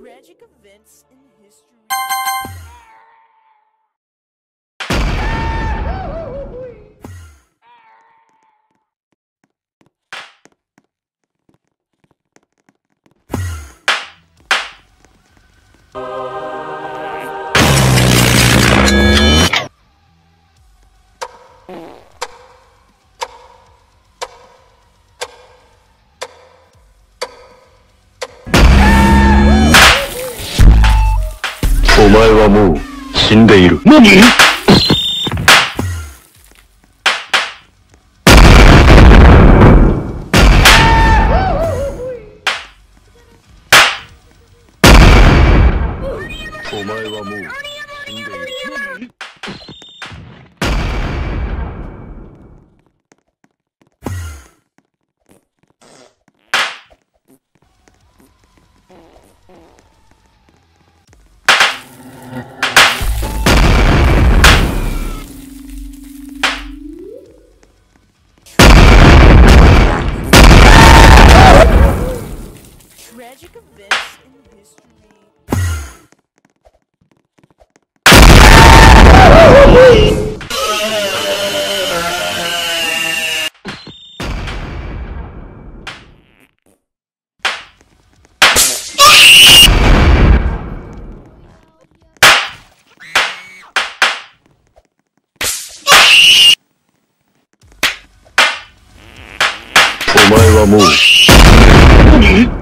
Tragic events in history. What? はもう死んでいる。何？tragic events in history. Omae wa mou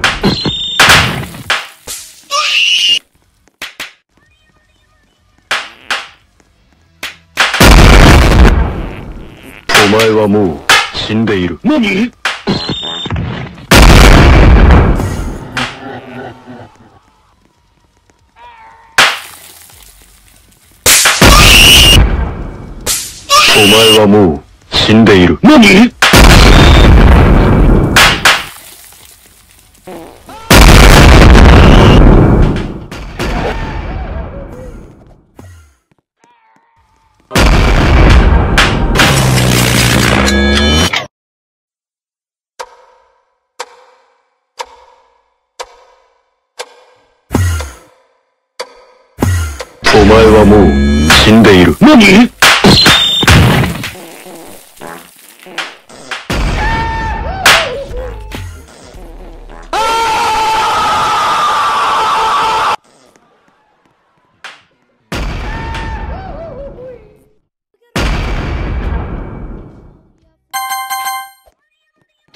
お前はもう死んでいる。何？お前はもう死んでいる。何？前はもう死んでいる。何？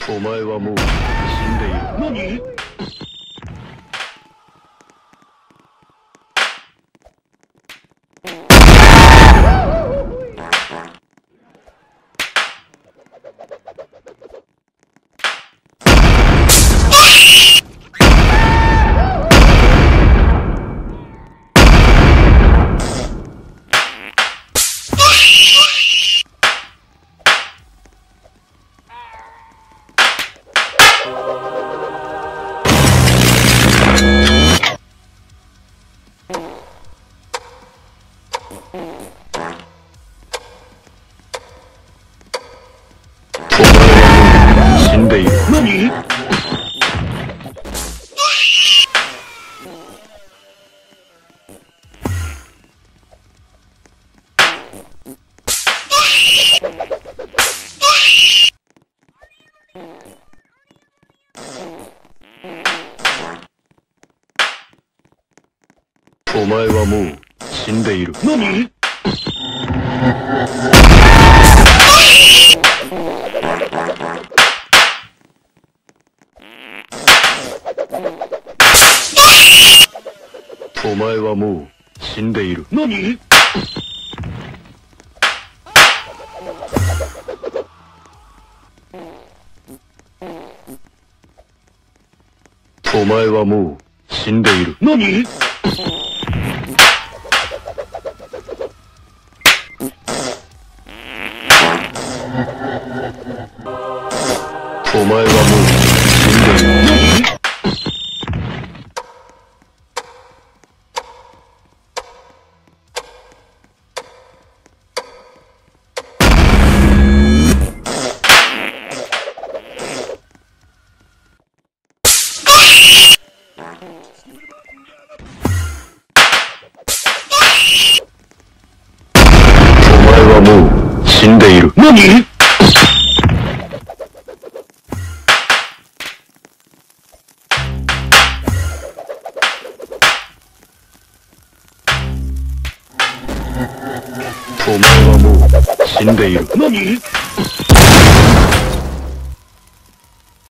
お前はもう死んでいる。何？死んでいる。何お前はもう死んでいる。何？お前はもう死んでいる。何？お前はもう死んでいる。何？お前はもう死んでる。死んでいる。何？お前はもう死んでいる。何？